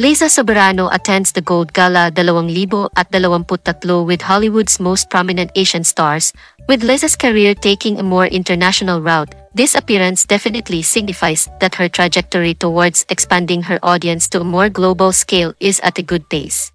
Liza Soberano attends the Gold Gala 2023 with Hollywood's most prominent Asian stars, with Liza's career taking a more international route. This appearance definitely signifies that her trajectory towards expanding her audience to a more global scale is at a good pace.